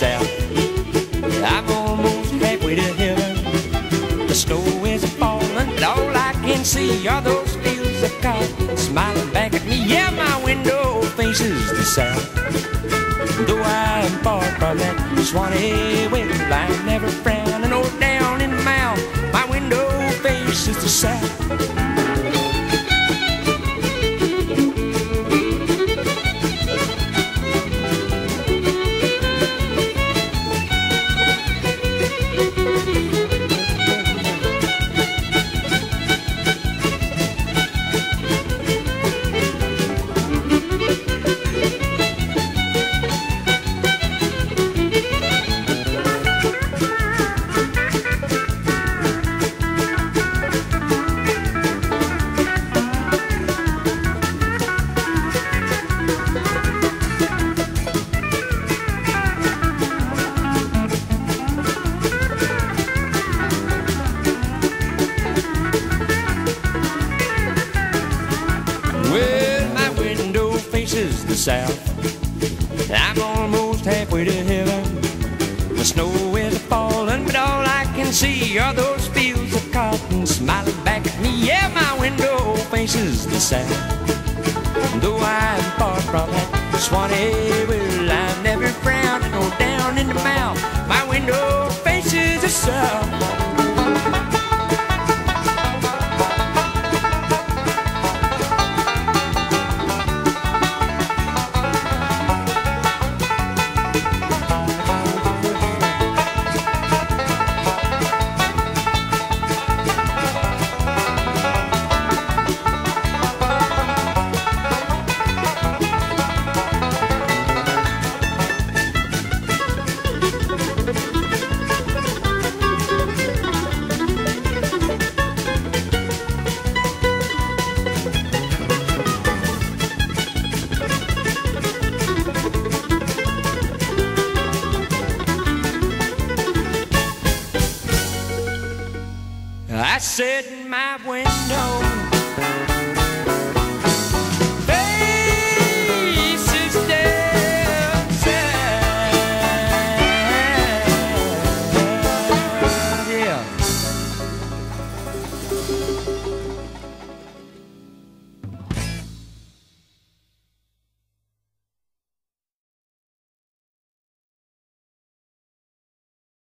south. I'm almost halfway to heaven. The snow is falling, but all I can see are those fields of cotton smiling back at me. Yeah, my window faces the south. Though I'm far from that Swanee well, I never frown and or down in the mouth. My window faces the south. South. I'm almost halfway to heaven. The snow is falling, but all I can see are those fields of cotton smiling back at me. Yeah, my window faces the south. Though I'm far from that Swanee, well, I'm never frown or down in the mouth. My window faces the south. I sit in my window